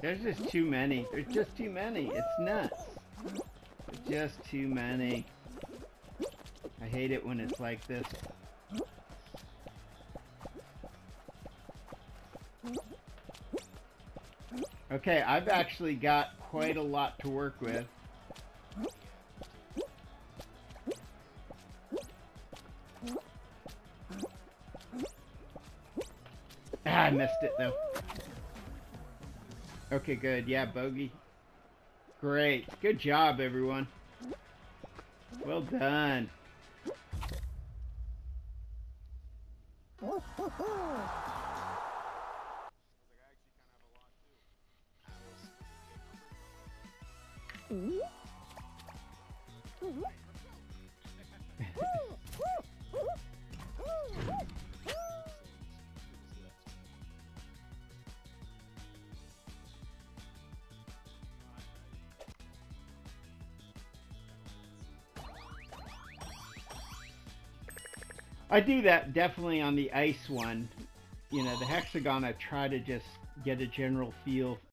There's just too many. There's just too many. It's nuts. There's just too many. I hate it when it's like this. Okay, I've actually got quite a lot to work with. Ah, I missed it though. Okay, good. Yeah, bogey. Great. Good job, everyone. Well done. I do that definitely on the ice one. You know, the hexagon I try to just get a general feel